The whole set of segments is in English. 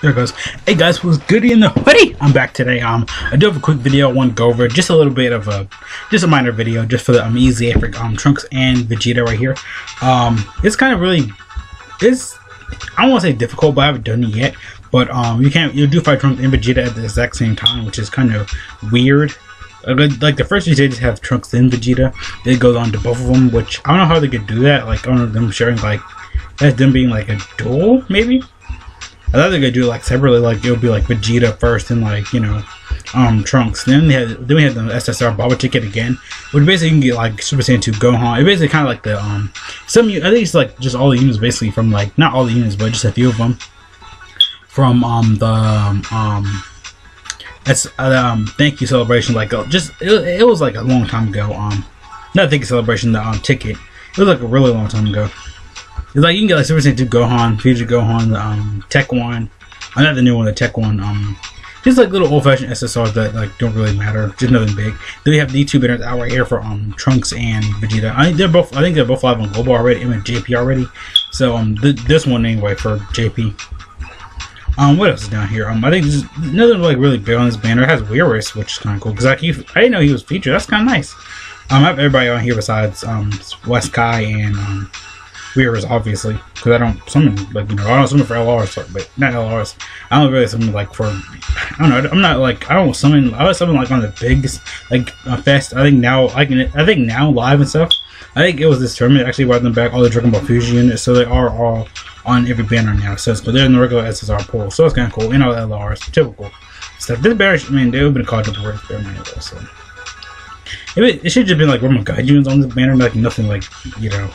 There it goes. Hey guys, what's good in the hoodie? I'm back today. Um, I do have a quick video I want to go over, just a little bit of a, just a minor video, just for the um, easy for um Trunks and Vegeta right here. Um, it's kind of really, it's I don't want to say difficult, but I haven't done it yet. But um, you can't you do fight Trunks and Vegeta at the exact same time, which is kind of weird. Like the first few stages have Trunks and Vegeta, then it goes on to both of them, which I don't know how they could do that. Like I don't know them sharing like that's them being like a duel, maybe. I thought they could do like separately, like it would be like Vegeta first and like you know, um Trunks. Then they had then we had the SSR Baba ticket again, which basically you can get like Super Saiyan 2 Gohan. It basically kind of like the um some I think it's like just all the units basically from like not all the units but just a few of them from um the um that's um thank you celebration like uh, just it, it was like a long time ago um not thank you celebration the um ticket it was like a really long time ago it's like you can get like Super Saiyan 2 Gohan, Future Gohan, the um, Tech one. I'm not the new one, the Tech one. Um, just like little old fashioned SSRs that like don't really matter, just nothing big. Then we have the two banners out right here for um Trunks and Vegeta. I they're both I think they're both live on global already, and JP already. So um th this one anyway for JP. Um, what else is down here? Um, I think there's nothing like really big on this banner. It has Weirus, which is kind of cool because he, I didn't know he was featured. That's kind of nice. Um, I have everybody on here besides um West Kai and um Weirus, obviously, because I don't summon like you know I don't summon for LRs, but not LRs. I don't really summon like for I don't know. I'm not like I don't summon. I was summon like on the biggest like uh, fest. I think now I can. I think now live and stuff. I think it was this tournament actually brought them back all the Dragon Ball Fusion units, so they are all on every banner now. So, but they're in the regular SSR pool, so it's kind of cool. You know, LRs, typical stuff. This banner, I mean, they would have been called the worst banner anyway. So it, should just been like Roman guide units on this banner, like nothing like you know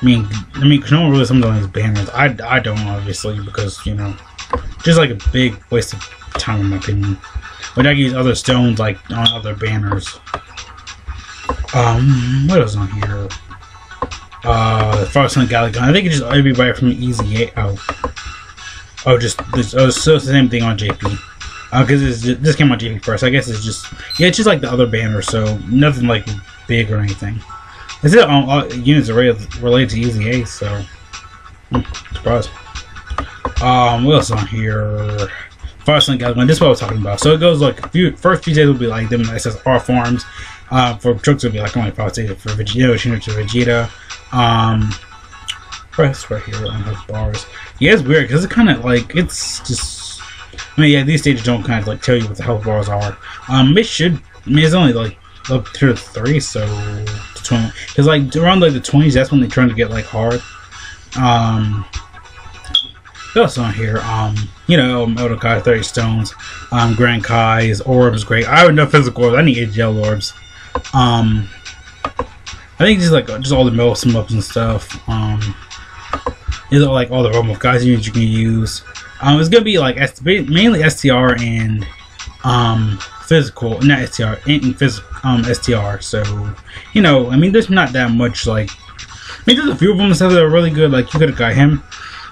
I mean, I mean, cause no one really summons on these banners. I, I don't obviously because you know, just like a big waste of time in my opinion. But I use other stones like on other banners. Um, what else on here? Uh, Far Sun Galaxy. I think it's just everybody from EZA. Oh, oh, just this. Oh, so it's the same thing on JP. Because uh, this came on JP first. I guess it's just yeah, it's just like the other banner. So nothing like big or anything. Is it all, all units related to Ace, so hmm, surprised. Um, what else on here? First Link This is what I was talking about. So it goes like few first few days will be like them SSR forms. Uh, for Trunks will be like only five days for Vegeta, Shino to Vegeta. Um, press right here on those bars. Yeah, it's weird because it's kind of like it's just. I mean, yeah, these stages don't kind of like tell you what the health bars are. Um, it should. I mean, it's only like up to three, so twenty. Because like around like the twenties, that's when they're trying to get like hard. Um, else on here? Um, you know, Elder Kai, thirty stones. Um, Grand Kai's orbs, great. I have no physical orbs. I need AGL orbs. Um, I think just like just all the metal ups and stuff. Um, these are like all the Realm of Gods you can use. Um, it's gonna be like mainly STR and um physical, not STR, in physical um STR. So you know, I mean, there's not that much like. I mean, there's a few of them that are really good. Like you could have got him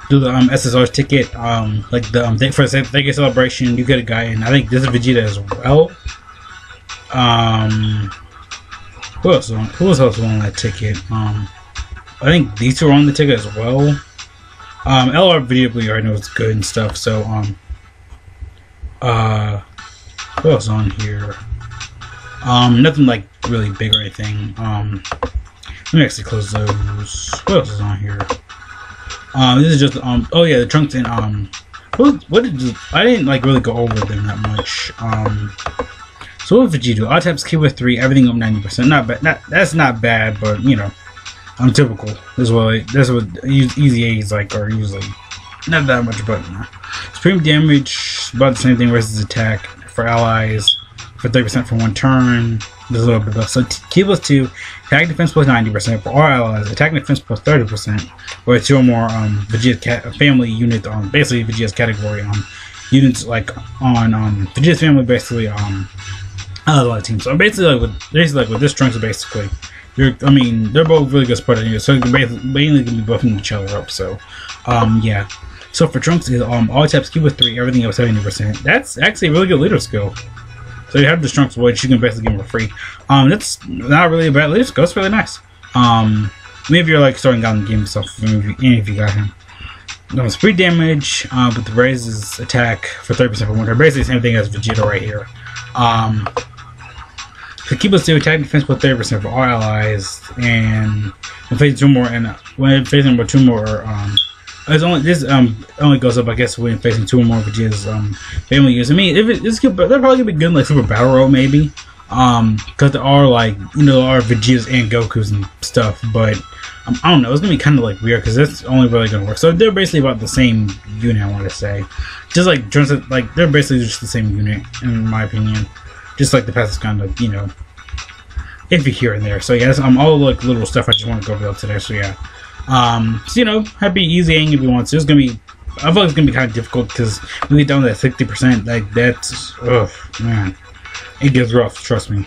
do the um SSR ticket, um like the um for the Vegas celebration. You could have gotten. I think this is Vegeta as well. Um, who else? On, who else on that ticket? Um, I think these two are on the ticket as well. Um, LR video already know it's good and stuff. So um, uh, who else on here? Um, nothing like really big or anything. Um, let me actually close those. What else is on here? Um, this is just um. Oh yeah, the trunks and um. What, what did I didn't like really go over them that much. Um. So what did you do? All taps Ki with three, everything up ninety percent. Not bad. Not that's not bad, but you know, I'm typical. This is what this is what EZA's like are usually not that much, but you. Supreme damage about the same thing versus attack for allies for 30% for one turn. There's a little bit so Ki plus two, attack defense plus 90% for all allies, attack defense plus 30%, or two or more um cat, family unit um basically Vegeta's category um units like on um Vegeta's family basically um a lot of teams. So basically like with basically like with this trunks basically you're, I mean, they're both really good supporting you, so basically, basically can be buffing each other up. So, um, yeah. So for Trunks, um, all types keep with three, everything else seventy percent. That's actually a really good leader skill. So you have the Trunks Void, you can basically give them for free. Um, that's not really a bad leader skill. It's really nice. Um, maybe you're like starting out in the game stuff, maybe if you got him. No, it's free damage, uh, but the raises attack for 30% for one turn. Basically the same thing as Vegeta right here. Um, to keep us to attack defense with 30% for all allies, and when facing two more, and when facing with two more, um, it's only this um only goes up I guess when facing two or more Vegeta's um family use. I mean, if it, it's good, they're probably gonna be good in, like Super Battle Royale maybe, um, because there are like you know there are Vegetas and Goku's and stuff, but um, I don't know. It's gonna be kind of like weird because that's only really gonna work. So they're basically about the same unit. I want to say, just like like they're basically just the same unit in my opinion. Just like the past is kind of you know iffy here and there. So yeah, that's um, all like little stuff I just want to go over today. So yeah, um, so you know, happy easy aim if you want. So it's gonna be. I like it's gonna be kind of difficult because when we get down to that sixty percent. Like that's, ugh, man, it gets rough. Trust me.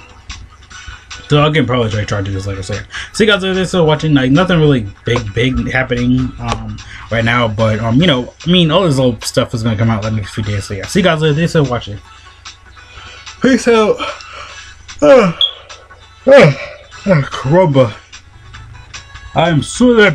So I can probably try, try to do this later. So yeah. See you guys later. still watching like nothing really big big happening um right now, but um you know I mean all this little stuff is gonna come out like next few days. So yeah. See you guys later. So watching. Peace out. Uh. Oh, oh, caramba. I'm super